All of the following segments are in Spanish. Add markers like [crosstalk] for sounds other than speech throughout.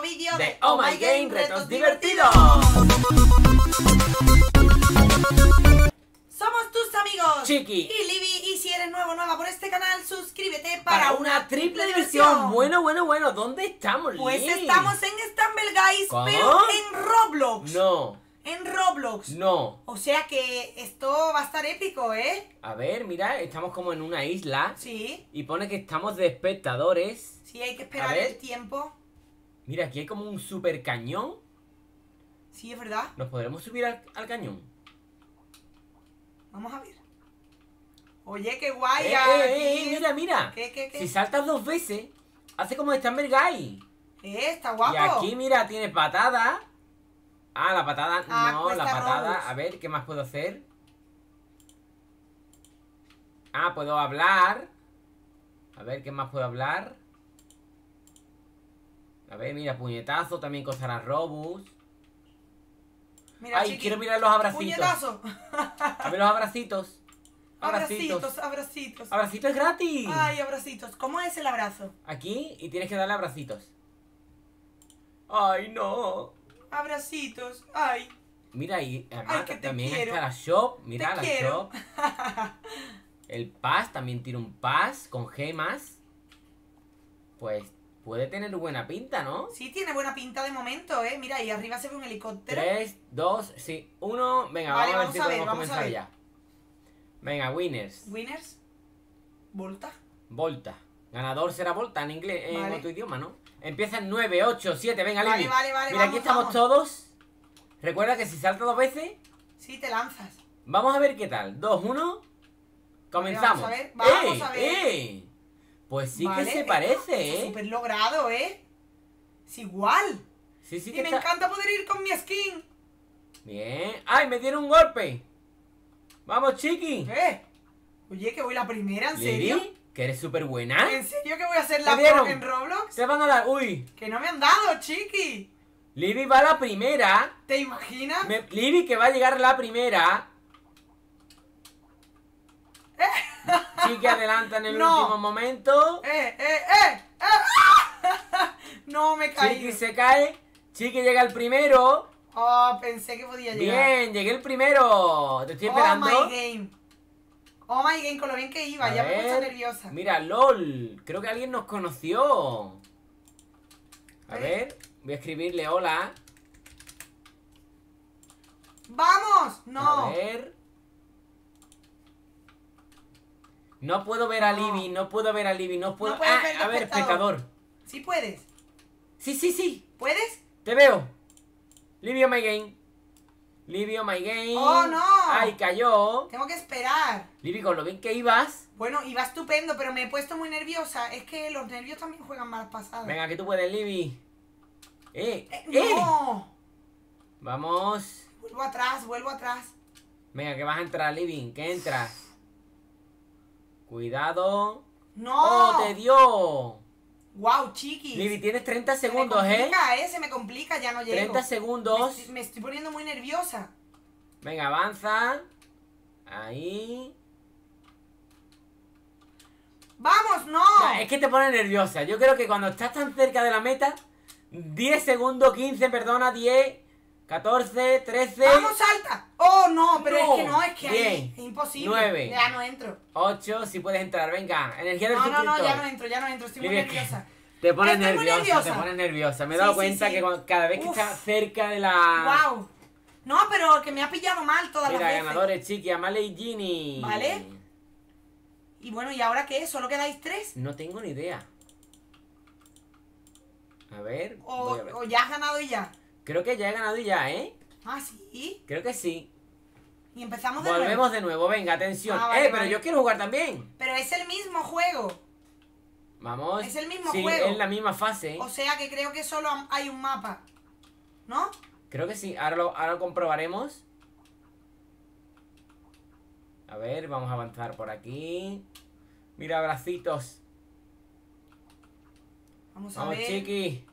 nuevo vídeo de, de Oh My Game Retos Divertidos. Somos tus amigos Chiqui. y Libby y si eres nuevo o nueva por este canal, suscríbete Para una triple diversión. Bueno, bueno, bueno. ¿Dónde estamos, Pues Liz? estamos en Stumble Guys, ¿Cómo? pero en Roblox. No, En Roblox. no. O sea que esto va a estar épico, ¿eh? A ver, mira, estamos como en una isla. Sí. Y pone que estamos de espectadores. Sí, hay que esperar el tiempo. Mira, aquí hay como un super cañón. Sí, es verdad. ¿Nos podremos subir al, al cañón? Vamos a ver. Oye, qué guay. Eh, aquí. eh, eh, mira, mira. ¿Qué, qué, qué? Si saltas dos veces, hace como Stamber Guy. Eh, está guapo. Y aquí, mira, tiene patada. Ah, la patada. Ah, no, la patada. A ver, ¿qué más puedo hacer? Ah, puedo hablar. A ver, ¿qué más puedo hablar? A ver, mira, puñetazo también costará Robux. Mira, Ay, chiqui. quiero mirar los abracitos. Puñetazo. A ver los abracitos. [laughs] Abracitos, abracitos. Abracitos gratis. Ay, abracitos. ¿Cómo es el abrazo? Aquí y tienes que darle abracitos. Ay, no. Abracitos. Ay, Mira, te también quiero. está la shop. Mira Te la quiero. shop. [laughs] El pass también tiene un pass con gemas. Pues puede tener buena pinta, ¿no? sí tiene buena pinta de momento, ¿eh? Mira, ahí arriba se ve un helicóptero. 3, 2, sí, 1. Venga, Vale, vamos, a ver vamos si a ver, podemos vamos a comenzar ver. ya. Venga, winners. Winners. Volta. Volta. Ganador será Volta en inglés, en Vale. otro idioma, ¿no? Empieza en 9, 8, 7. Venga, Vale, Lili. vale, vale, Mira, aquí vamos, estamos vamos. todos. Recuerda que si salta dos veces, Sí, te lanzas. Vamos a ver qué tal. 2, 1. Comenzamos. vamos a ver, vamos ¡Eh! a ver. ¡Eh! Pues sí Vale, que se parece, ¿eh? súper logrado, ¿eh? Es igual. Sí, sí y que me está... encanta poder ir con mi skin. Bien. ¡Ay, me dieron un golpe! ¡Vamos, chiqui! ¿Eh? Oye, que voy la primera, ¿en serio? Lili, que eres súper buena. ¿En serio que voy a ¿Te la pro en Roblox? Se van a dar... ¡Uy! Que no me han dado, chiqui. Libby va a la primera. ¿Te imaginas? Me... Libby que va a llegar la primera. Chiqui adelanta en el No. último momento. ¡Eh, eh, eh! eh. [laughs] no me caí. Chiqui se cae. Chiqui llega el primero. Oh, pensé que podía llegar. Bien, llegué el primero. Te estoy Oh esperando. my game. Oh my game, con lo bien que iba, A ya me he puesto ver. nerviosa. Mira, LOL. Creo que alguien nos conoció. A ¿Eh? ver, voy a escribirle hola. ¡Vamos! A No. ver. No puedo ver a No. Libby, no puedo ver a Libby, no puedo. No Ah, ver a ver, espectador. espectador. Sí puedes. Sí, sí, sí. ¿Puedes? Te veo. Libby oh my game. Libby oh my game. ¡Oh, no! Ay, cayó. Tengo que esperar. Libby, con lo bien que ibas. Bueno, iba estupendo, pero me he puesto muy nerviosa. Es que los nervios también juegan malas pasadas. Venga, que tú puedes, Libby. Eh, Eh, eh. ¡No! Vamos. Vuelvo atrás, vuelvo atrás. Venga, que vas a entrar, Living, que entras. Cuidado. ¡No! ¡Oh, te dio! ¡Wow, chiquis! Living, tienes 30 Se me segundos, ¿eh? complica, ¿eh? Se me complica, ya no llego. 30 Me segundos. estoy, me estoy poniendo muy nerviosa. Venga, avanza. Ahí. ¡Vamos, no! Ya, es que te pone nerviosa. Yo creo que cuando estás tan cerca de la meta, 10 segundos, 15, perdona, 10, 14, 13, ¡Vamos, salta! ¡Oh, no! Pero No. es que no, es que ahí es imposible. Nueve. Ya no entro. 8, si puedes entrar. Venga, energía del No, no, no, ya no entro, ya no entro. Estoy muy nerviosa. Te pones nerviosa, te pones nerviosa. Me he dado sí, cuenta sí. que cada vez que Uf. estás cerca de la... ¡Wow! No, pero que me ha pillado mal todas Mira, las veces. ganadores, chiqui, Amale y Ginny. Vale. Y bueno, ¿y ahora qué? ¿Solo quedáis tres? No tengo ni idea. A ver, ¿O, voy a ver. o ya has ganado y ya? Creo que ya he ganado ya, ¿eh? Ah, sí. Creo que sí. Y empezamos de Volvemos nuevo. de nuevo, venga, atención. Ah, vale, eh, pero vale. yo quiero jugar también. Pero es el mismo juego. Vamos. Es el mismo sí, juego. es la misma fase. O sea que creo que solo hay un mapa. ¿No? Creo que sí, ahora lo, ahora lo comprobaremos. A ver, vamos a avanzar por aquí. Mira, abracitos. Vamos a Vamos, ver. chiqui.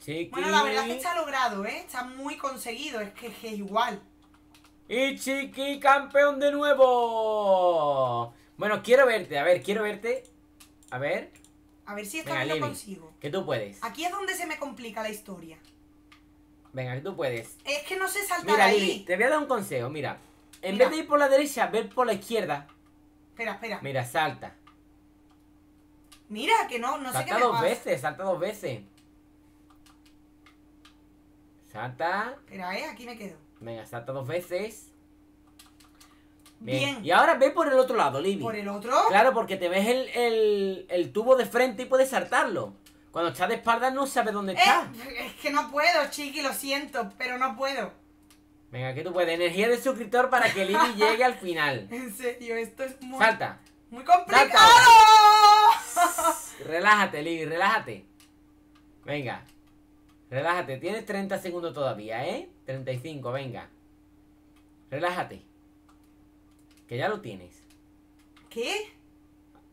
Chiqui. Bueno, la verdad es que está logrado, ¿eh? Está muy conseguido. Es que, es que es igual. Y Chiqui campeón de nuevo. Bueno, quiero verte. A ver, quiero verte. A ver. A ver si esta Venga, vez lo consigo. Que tú puedes. Aquí es donde se me complica la historia. Venga, que tú puedes. Es que no sé saltar Mira, ahí. Lili, te voy a dar un consejo. Mira, en Mira. vez de ir por la derecha, ver por la izquierda. Espera, espera. Mira, salta. Mira, que no, no sé qué salta me dos pasa. veces, salta dos veces. Salta. Espera, eh, aquí me quedo. Venga, salta dos veces. Bien. Bien. Y ahora ve por el otro lado, Libby. ¿Por el otro? Claro, porque te ves el, el, el tubo de frente y puedes saltarlo. Cuando estás de espalda no sabes dónde está. Eh, es que no puedo, chiqui, lo siento, pero no puedo. Venga, que tú puedes. Energía de suscriptor para que Libby [laughs] llegue al final. En serio, esto es muy, Salta. muy Salta complicado. [laughs] Relájate, Libby, relájate. Venga. Relájate. Tienes 30 segundos todavía, ¿eh? 35, venga. Relájate. Que ya lo tienes. ¿Qué?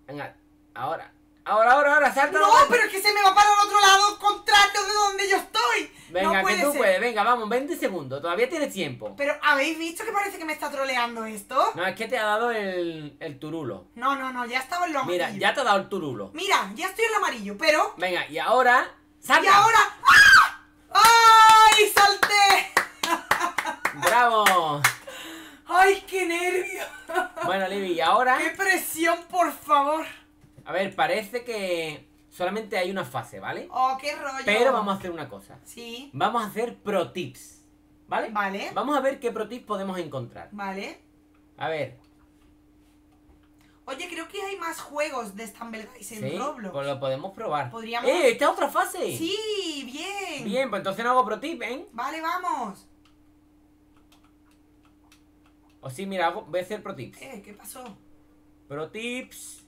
Venga, ahora. Ahora, ahora, ahora, salta. No, pero es que se me va para el otro lado contrario de donde yo estoy. Venga, no que tú ser. puedes. Venga, vamos, 20 segundos. Todavía tienes tiempo. Pero, ¿habéis visto que parece que me está troleando esto? No, es que te ha dado el, el turulo. No, no, no, ya estaba en lo amarillo. Mira, ya te ha dado el turulo. Mira, ya estoy en lo amarillo, pero... Venga, y ahora. ¡Salta! ¡Y ahora! ¡Ah! ¡Ay, salté! ¡Bravo! ¡Ay, qué nervio! Bueno, Libby, y ahora. ¡Qué presión, por favor! A ver, parece que solamente hay una fase, ¿vale? ¡Oh, qué rollo! Pero vamos a hacer una cosa. Sí, Vamos a hacer pro tips. ¿Vale? vale, Vamos a ver qué pro tips podemos encontrar. vale. A ver. Oye, creo que hay más juegos de Stumble Guys en ¿Sí? Roblox. Pues lo podemos probar. Podríamos- ¡Eh! ¡Esta es otra fase! Sí, bien. Bien, pues entonces no hago pro tip, ¿eh? Vale, vamos. O sí, mira, hago- voy a hacer pro tips. Eh, ¿qué pasó? Pro tips.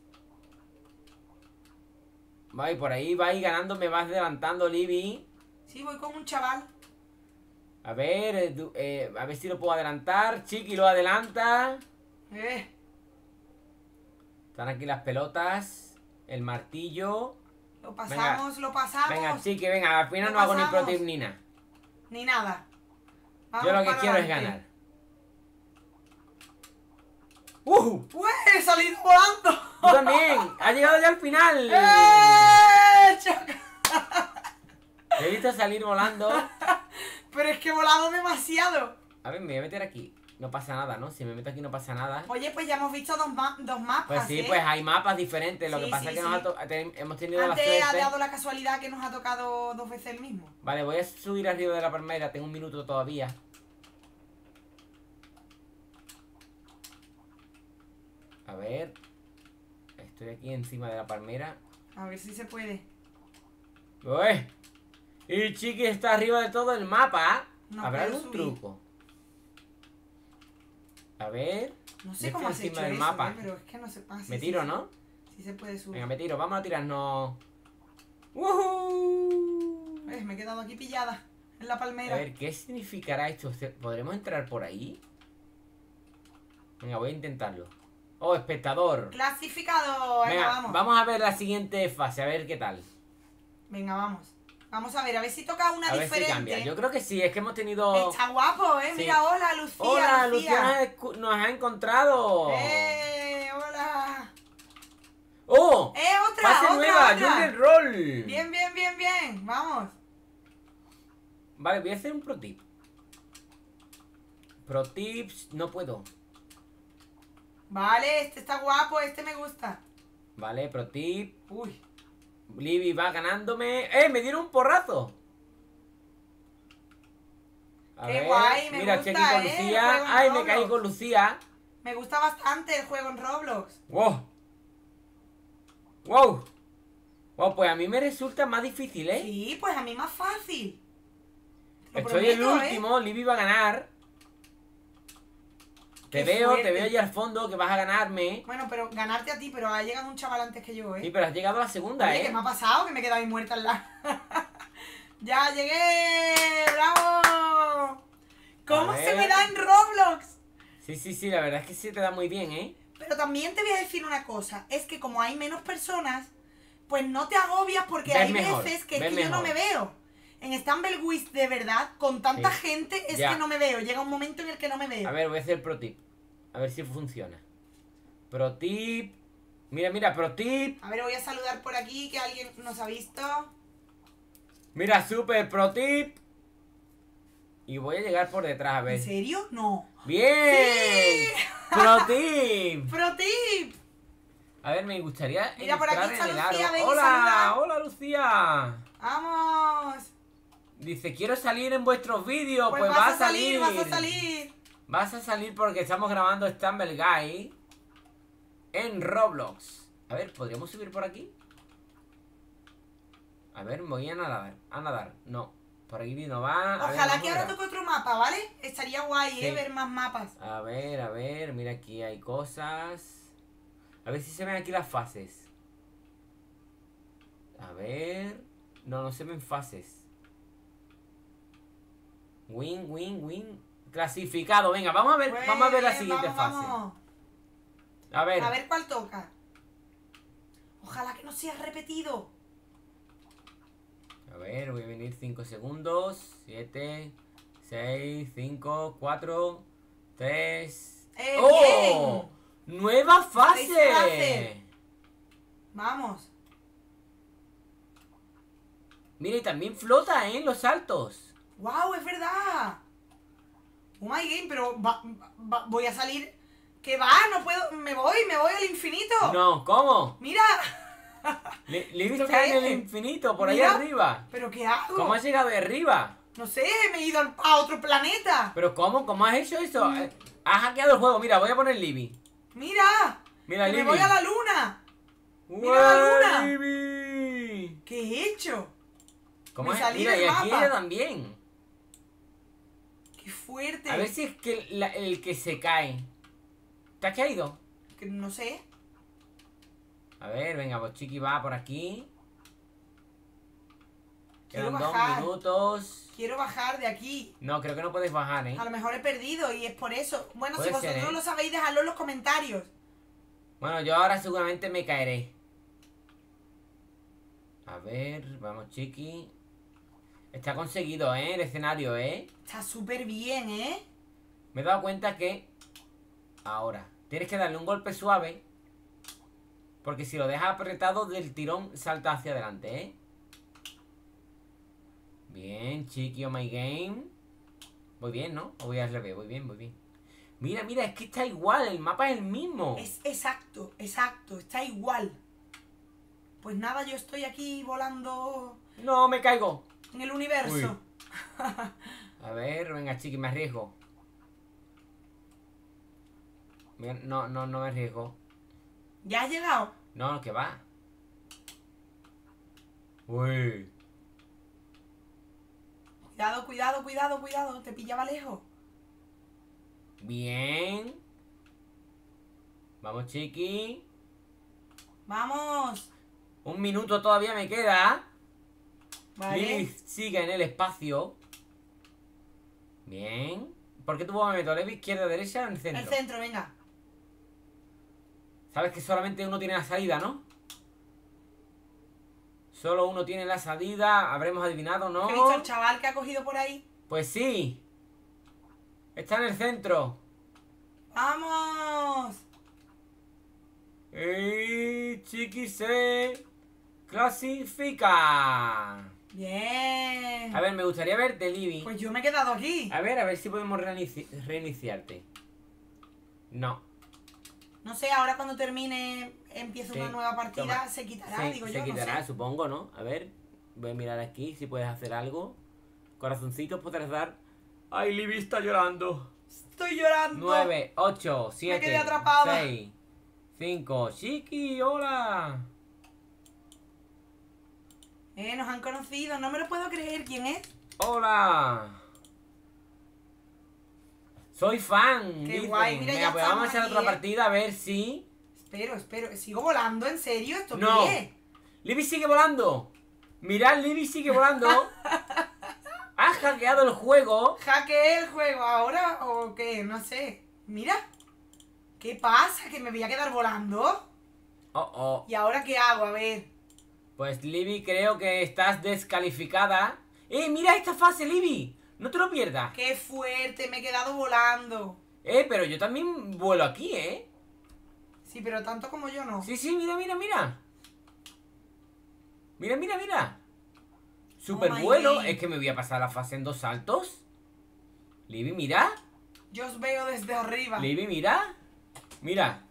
Va y por ahí, va y ganando, me vas adelantando, Libby. Sí, voy con un chaval. A ver, eh, eh, a ver si lo puedo adelantar. Chiqui lo adelanta. Eh, Están aquí las pelotas. El martillo. lo pasamos, lo pasamos. Venga, Chiqui, venga, al final Lo no hago ni pro pasamos. tip ni nada. Ni nada. Vamos Yo lo que quiero es ganar. ¡Uh! ¡Pues! ¡He salido volando! ¡Tú también! ¡Ha llegado ya al final! [laughs] ¡Eh! He visto salir volando. [laughs] Pero es que he volado demasiado. A ver, me voy a meter aquí. No pasa nada, ¿no? Si me meto aquí no pasa nada. Oye, pues ya hemos visto dos, ma- dos mapas. Pues sí, ¿eh? pues hay mapas diferentes. Lo Sí, que pasa sí, es que nos ha hemos tenido la Antes ha suerte. dado la casualidad que nos ha tocado dos veces el mismo. Vale, voy a subir arriba de la palmera. Tengo un minuto todavía. A ver. Estoy aquí encima de la palmera. A ver si se puede. ¡Uy! Y Chiqui está arriba de todo el mapa. No ¿Habrá algún subir. truco? A ver. No sé cómo has hecho del eso, mapa. ¿eh? pero es que no. Ah, sí, Me tiro, sí. ¿no? Sí se puede subir. Venga, me tiro. Vamos a tirarnos. ¡Woohoo! ¿Ves? Me he quedado aquí pillada en la A palmera. ver, ¿qué significará esto? ¿Se- ¿Podremos entrar por ahí? Venga, voy a intentarlo. ¡Oh, espectador! Clasificado. Venga, Venga, vamos. vamos a ver la siguiente fase, a ver qué tal. Venga, vamos. Vamos a ver, a ver si toca una A ver diferente. si cambia. Yo creo que sí, es que hemos tenido... Está guapo, ¿eh? Sí. Mira, hola, Lucía. ¡Hola, Lucía! Lucía. nos ha encontrado! ¡Eh! ¡Hola! ¡Oh! ¡Eh, otra! ¡Fase otra, nueva! otra! ¡Jungle Roll! Bien, bien, bien, bien. Vamos. Vale, voy a hacer un pro tip. Pro tips, no puedo. Vale, este está guapo, este me gusta. Vale, pro tip. Uy. Libby va ganándome. ¡Eh! ¡Me dieron un porrazo! A Qué guay, me mira, gusta, con ¿eh? Lucía. ¡Ay, me caí con Lucía! Me gusta bastante el juego en Roblox. ¡Wow! ¡Wow! ¡Wow! Pues a mí me resulta más difícil, ¿eh? Sí, pues a mí más fácil. Lo Estoy el ¿eh? último, Libby va a ganar. Te Qué veo, te veo allí al fondo que vas a ganarme. Bueno, pero ganarte a ti, pero ha llegado un chaval antes que yo, ¿eh? Sí, pero has llegado a la segunda, Oye, ¿eh? ¿qué me ha pasado? Que me he quedado ahí muerta en la... [laughs] ¡Ya llegué! ¡Bravo! ¿Cómo se me da en Roblox? Sí, sí, sí, la verdad es que sí te da muy bien, ¿eh? Pero también te voy a decir una cosa, es que como hay menos personas, pues no te agobias porque Ves hay mejor, veces que es que yo no me veo. En Stumblewiz, de verdad, con tanta Sí. gente, es Ya. que no me veo. Llega un momento en el que no me veo. A ver, voy a hacer pro tip. A ver si funciona. Pro tip. Mira, mira, pro tip. A ver, voy a saludar por aquí, que alguien nos ha visto. Mira, super pro tip. Y voy a llegar por detrás, a ¿En ver. serio? No. ¡Bien! ¡Pro [laughs] tip! ¡Pro tip! A ver, me gustaría Mira, por aquí está Lucía, en ven ¡Hola! ¡Hola, Lucía! ¡Vamos! Dice, quiero salir en vuestros vídeos. Pues, Pues, vas, a salir, vas a salir. Vas a salir porque estamos grabando Stumble Guy en Roblox. A ver, ¿podríamos subir por aquí? A ver, voy a nadar. A nadar. No. Por aquí no va. A Ojalá que ahora toque otro mapa, ¿vale? Estaría guay, ¿eh? Ver más mapas. A ver, a ver, mira aquí hay cosas. A ver si se ven aquí las fases. A ver. No, no se ven fases. Win, win, win. Clasificado. Venga, vamos a ver, vamos a ver la Pues, siguiente vamos, fase. vamos. A ver. A ver cuál toca. Ojalá que no sea repetido. A ver, voy a venir 5 segundos. 7, 6, 5, 4, 3. ¡Eh, ¡Oh! ¡Nueva Seis fase! Vamos. Mira, y también flota, ¿eh? Los saltos. ¡Wow! Es verdad. Oh my game, pero va- va- voy a salir. ¿Qué va? No puedo. Me voy, me voy al infinito. No, ¿cómo? Mira. Li- Libby ¿Esto está qué en el infinito, por ahí Mira. arriba. ¿Pero qué hago? ¿Cómo has llegado de arriba? No sé, me he ido a otro planeta. ¿Pero cómo? ¿Cómo has hecho eso? Mm. Has hackeado el juego. Mira, voy a poner Libby. Mira. Mira, que me Libby. voy a la luna. mira la ¡Guau, luna! Libby! ¿Qué he hecho? ¿Cómo Me salí Mira, del y aquí mapa. ella también. Qué fuerte. A ver si es que la- el que se cae. ¿Te has caído? Que no sé. A ver, venga, pues Chiqui va por aquí. Quiero Quedan dos bajar. minutos. Quiero bajar de aquí. No, creo que no podéis bajar, ¿eh? A lo mejor he perdido y es por eso. Bueno, si Puede ser, vosotros ¿eh? lo sabéis, dejadlo en los comentarios. Bueno, yo ahora seguramente me caeré. A ver, vamos, Chiqui. Está conseguido, ¿eh? El escenario, ¿eh? Está súper bien, ¿eh? Me he dado cuenta que... Ahora, tienes que darle un golpe suave. Porque si lo dejas apretado del tirón, salta hacia adelante, ¿eh? Bien, Chiqui, oh my game. Voy bien, ¿no? O voy al revés, voy bien, voy bien. Mira, mira, es que está igual, el mapa es el mismo. Es exacto, exacto, está igual. Pues nada, yo estoy aquí volando No, me caigo. En el universo. [laughs] A ver, venga, chiqui, me arriesgo. No, no, no me arriesgo. ¿Ya has llegado? No, que va. Uy. Cuidado, cuidado, cuidado, cuidado. Te pillaba lejos. Bien. Vamos, chiqui. Vamos. Un minuto todavía me queda. Vale. Lilith sigue en el espacio. Bien. ¿Por qué tuvo me meto? ¿Leve izquierda, derecha o en el centro? El centro, venga. Sabes que solamente uno tiene la salida, ¿no? Solo uno tiene la salida. Habremos adivinado, ¿no? ¿Has visto al chaval que ha cogido por ahí? Pues sí. Está en el centro. ¡Vamos! Y Chiqui se clasifica. Bien. A ver, me gustaría verte, Libby. Pues yo me he quedado aquí. A ver, a ver si podemos reinici- reiniciarte. No. No sé, ahora cuando termine, empiece Sí, una nueva partida, toma. se quitará, Sí, digo se yo, quitará, no sé. supongo, ¿no? A ver, voy a mirar aquí si puedes hacer algo. Corazoncitos podrás dar. Ay, Libby está llorando. Estoy llorando. 9, 8, quedé 7, atrapada. 6, 5. Chiqui, hola. Eh, nos han conocido, no me lo puedo creer. ¿Quién es? Hola. Soy fan. Qué dicen. guay, mira, ya pues vamos a echar otra ¿eh? partida a ver si. Espero, espero. ¿Sigo volando? ¿En serio? ¿Esto No. qué? Libby sigue volando. Mirad, Libby sigue volando. [laughs] Has hackeado el juego. ¿Hackeé el juego ahora o qué? No sé. Mira. ¿Qué pasa? ¿Que me voy a quedar volando? Oh, oh. ¿Y ahora qué hago? A ver. Pues Libby, creo que estás descalificada. ¡Eh, mira esta fase, Libby! No te lo pierdas. ¡Qué fuerte! Me he quedado volando. Eh, pero yo también vuelo aquí, ¿eh? Sí, pero tanto como yo no. Sí, sí, mira, mira, mira. Mira, mira, mira. Super Oh vuelo. Es que me voy a pasar la fase en dos saltos. Libby, mira. Yo os veo desde arriba. Libby, mira. Mira.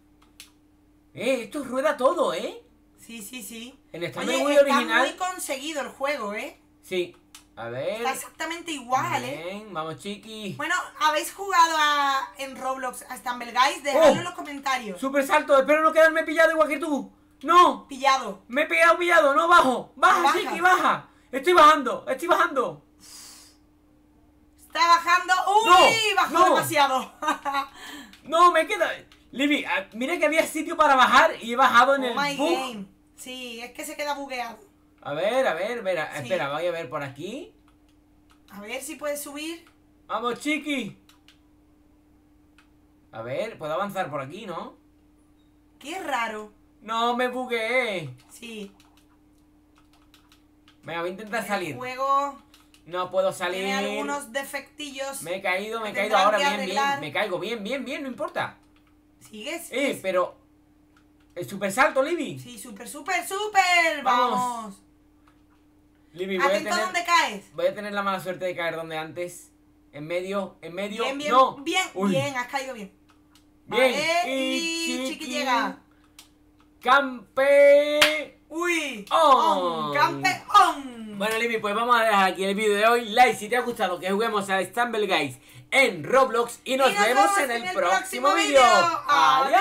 Eh, esto rueda todo, ¿eh? Sí, sí, sí. Esta Oye, muy está original. muy conseguido el juego, ¿eh? Sí. A ver. Está exactamente igual, ¿eh? Bien, vamos, chiqui. Bueno, ¿habéis jugado a, en Roblox a Stumble Guys? Dejadlo Oh. en los comentarios. Super salto, espero no quedarme pillado igual que tú. No, Pillado. me he pegado pillado, no bajo. Baja, Baja. chiqui, baja. Estoy bajando, estoy bajando. Está bajando. ¡Uy! No, bajó no. demasiado. [laughs] No, me queda. Libby, ah, mira que había sitio para bajar y he bajado en oh el my bug. game. Sí, es que se queda bugueado. A ver, a ver, mira, Sí. espera, voy a ver por aquí. A ver si puedes subir. Vamos, chiqui. A ver, puedo avanzar por aquí, ¿no? Qué raro. No, me bugueé. Sí. Venga, voy a intentar El salir. juego No puedo salir. tiene algunos defectillos. Me he caído, me he caído ahora bien, bien. Me caigo bien, bien, bien, no importa. ¿Sigues? Eh, pero. El super salto, Libby. Sí, súper, súper, súper. Vamos. Vamos. Libby, voy a Atento a tener. dónde caes. Voy a tener la mala suerte de caer donde antes. En medio, en medio. Bien, bien, no. bien, Uy. bien, has caído bien. Bien. Vale, Y chiqui Chiqui llega. Campe. Uy, On. on, campeón. Bueno, Libby, pues vamos a dejar aquí el vídeo de hoy. Like si te ha gustado que juguemos a Stumble Guys en Roblox. Y nos, Y nos vemos, vemos en el, en el próximo próximo vídeo. Adiós.